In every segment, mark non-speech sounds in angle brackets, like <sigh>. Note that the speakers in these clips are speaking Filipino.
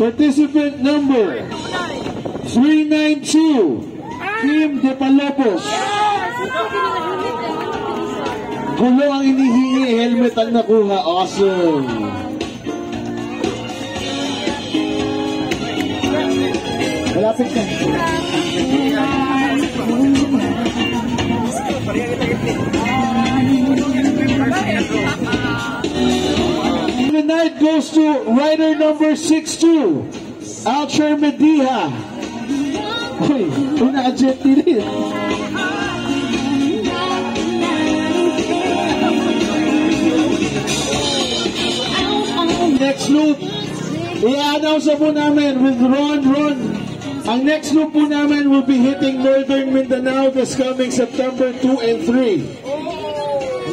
Participant number 392, Kim De Palopos. Gulo ang inihingi, helmet ang nakuha. Awesome. Malapit ka. The night goes to rider number 62, Alcher Mediha. Uy, una jet din. Next loop, i-announce na po namin with Ron Ron. Ang next loop po namin will be hitting Northern Mindanao this coming September 2 and 3.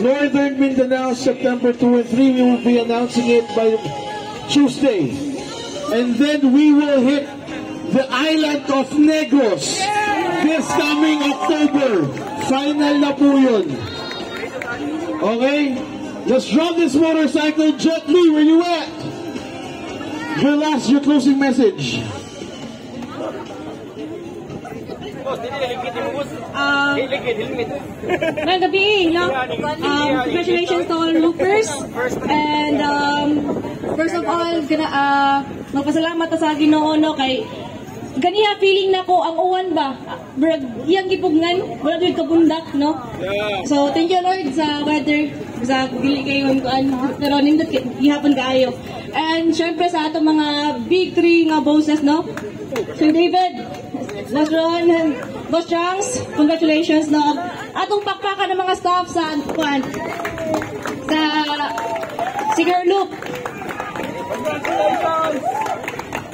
Northern Mindanao, September 2 and 3. We will be announcing it by Tuesday. And then we will hit the island of Negros this coming October. Final na po yun. Okay? Let's drop this motorcycle gently. Where you at? Your last, your closing message. Um, Magandang gabi, no? Um, congratulations to all loopers. And um, first of all, gana, uh, magpasalamat ta sa Ginoo no? Kay ganiya feeling na ko ang uwan ba? Brag iyang gipugnan wala gyud kabundak no? So thank you lord sa weather sa dili kayo kuan pero nindot gihapon kaayo. And syempre sa ato mga big three nga bosses no? Sir David Boss Ron and Boss Changs congratulations no atong pakpakan ng mga staff sa kuan sa Sigur Loop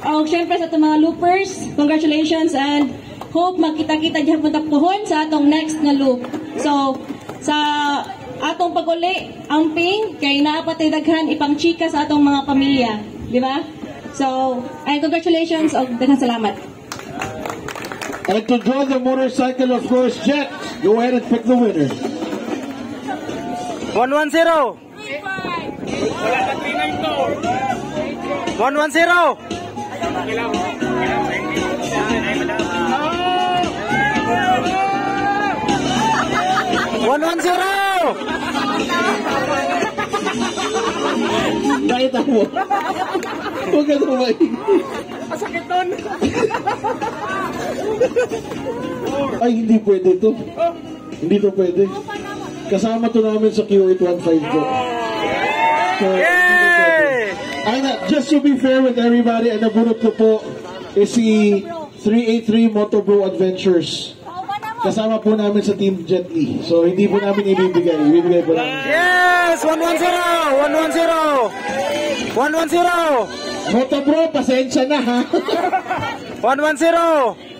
Oh, syempre sa itong mga loopers, congratulations and hope magkita-kita dyan punta sa atong next na loop. So, sa atong pag-uli, ang ping, kay naapatay daghan ipang chika sa atong mga pamilya. Di ba? So, and congratulations o daghang salamat. And to draw the motorcycle, of course, Jet, go ahead and pick the winner. 110. 110. One one zero! Nakita mo. Huwag ka tumaig. <laughs> Ay, hindi pwede to. Hindi to pwede. Kasama to namin sa Q815 ko. So, hindi to pwede. Yay! Ay, na, just to be fair with everybody, ang nabunot ko po is si 383 Motobro Adventures. Kasama po namin sa Team Jet Li. So, hindi po namin ibibigay. Ibibigay po namin. Yes! 110! 110! 110! Motobro, pasensya na ha. 110!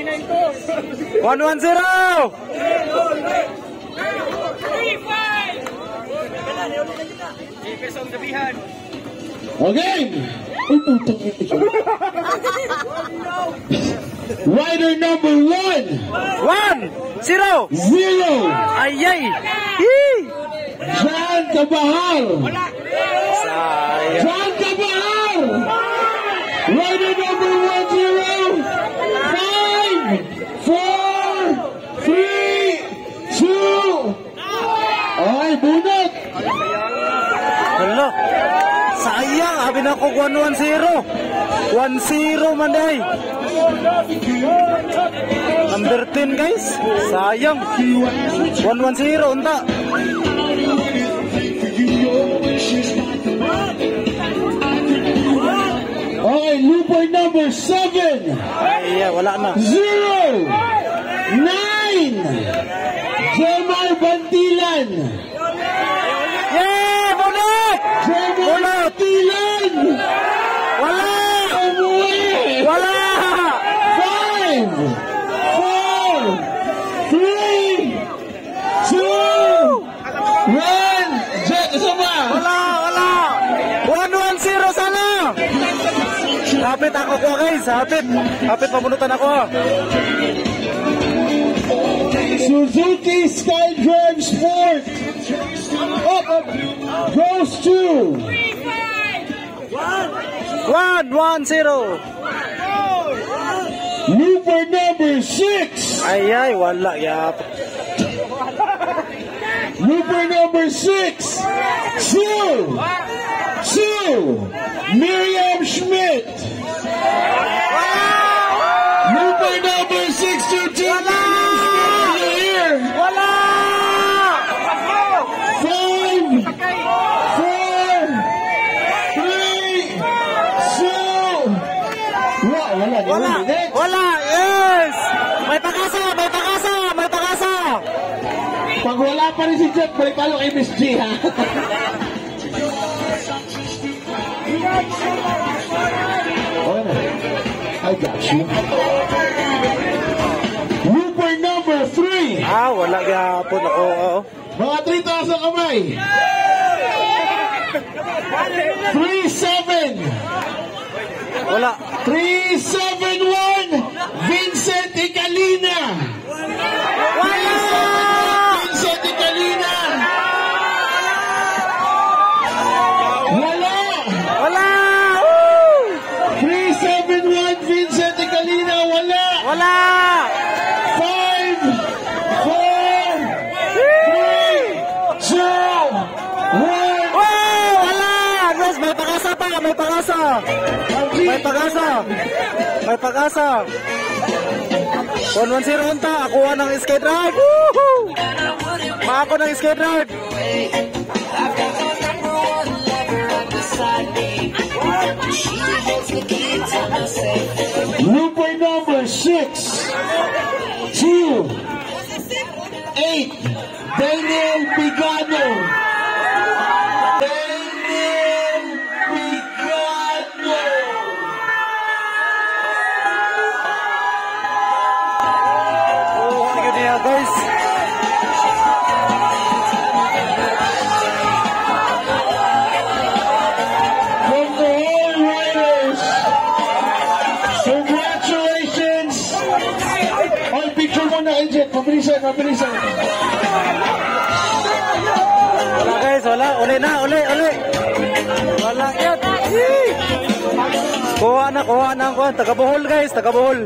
One one zero. Three five. Pesong. Okay. Rider number one. One. Zero. Zero. Ayay. John Kabahar. John Kabahar. Rider Sayang! Habi na ko 110! 1-0 man ay! Number 10 guys! Sayang! 1-1-0 unta! Okay, looper number seven, Ay, yeah, wala na. zero, nine, Jemar Bantilan. Yeah! Bunot! Jemar Bunot! Bantilan! Wala! Umuwi! Wala! Five, four, three, two, one. Jet, isa pa. Wala! Wala! 1-1-0 sana! Hapit ako ko guys! Hapit! Hapit pamunutan ako! Suzuki SkyDrive Sport. Up, up, goes to One, one, zero. Looper number six. Ay, ay, wala. Yap. Looper number six. Two. Two. Miriam Schmidt. Wala. Wala! Yes! May pakasa! May pakasa! May pakasa! Pag wala pa rin si Jeff, balik tayo kay Miss G, ha? okay na. I got you. Looper number three. Ah, wala gapon ako. oo. Mga 3,000 kamay. 3-7. Wala. 3-7-1. Vincent Icalina. Wala! Vincent Icalina. Wala. Wala! Woo! 371 Vincent Icalina, wala! Wala! 5, 4, 3, 2, 1! Oh! Wala! Yes, may pakasa pa! May pakasa! May pag-asa! May pag-asa! 110 unta! Akuha ng skate ride! Woohoo! Maako ng skate ride! Looper number 6, 2, 8, Daniel guys! From the congratulations! All picture mo na, Agent. Mabilisan, mabilisan. Wala guys, wala. Uli na, uli, uli. Wala yan. Kuha na, kuha na kuha. Taga Bohol guys, taga Bohol.